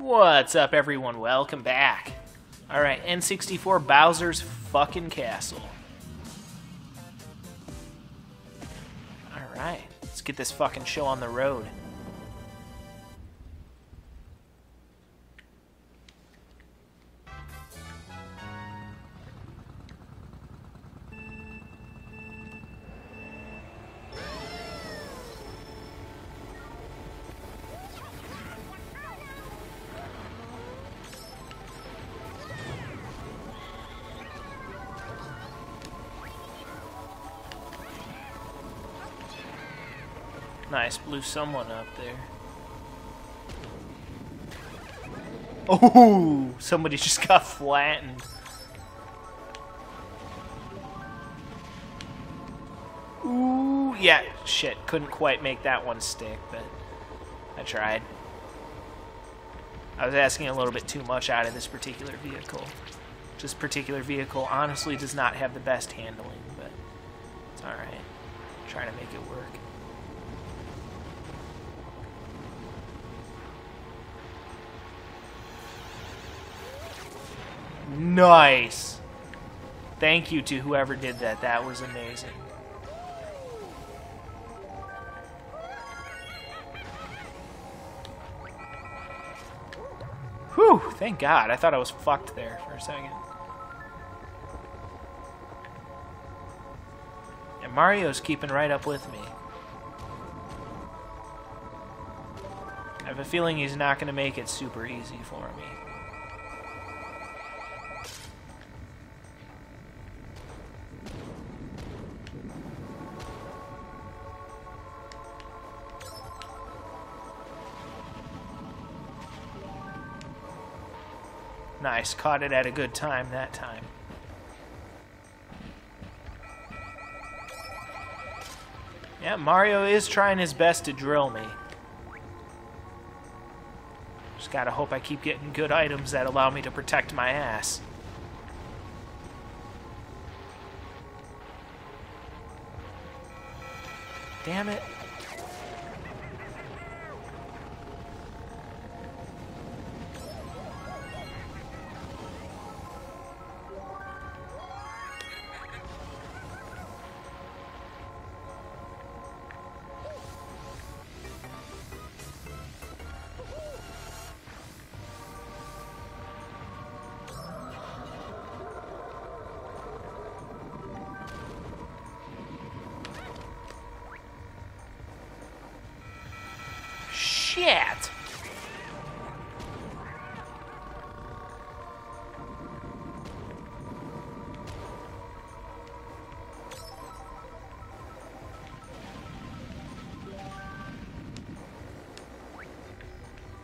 What's up, everyone? Welcome back. Alright, N64 Bowser's fucking castle. Alright, let's get this fucking show on the road. Nice, blew someone up there. Oh, somebody just got flattened. Ooh, yeah, shit, couldn't quite make that one stick, but I tried. I was asking a little bit too much out of this particular vehicle. This particular vehicle honestly does not have the best handling, but it's alright. Trying to make it work. Nice. Thank you to whoever did that. That was amazing. Whew, thank God. I thought I was fucked there for a second. And Mario's keeping right up with me. I have a feeling he's not going to make it super easy for me. Nice, caught it at a good time that time. Yeah, Mario is trying his best to drill me. Just gotta hope I keep getting good items that allow me to protect my ass. Damn it. Shit!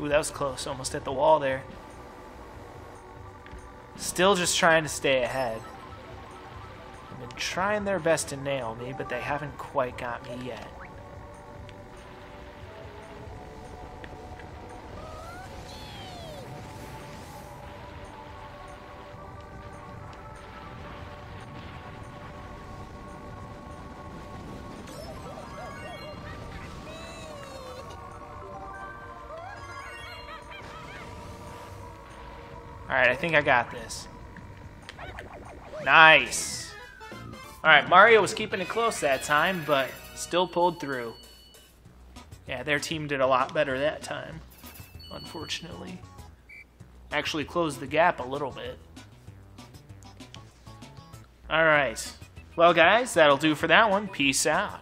Ooh, that was close. Almost hit the wall there. Still just trying to stay ahead. They've been trying their best to nail me, but they haven't quite got me yet. Alright, I think I got this. Nice. Alright, Mario was keeping it close that time, but still pulled through. Yeah, their team did a lot better that time, unfortunately. Actually closed the gap a little bit. Alright. Well, guys, that'll do for that one. Peace out.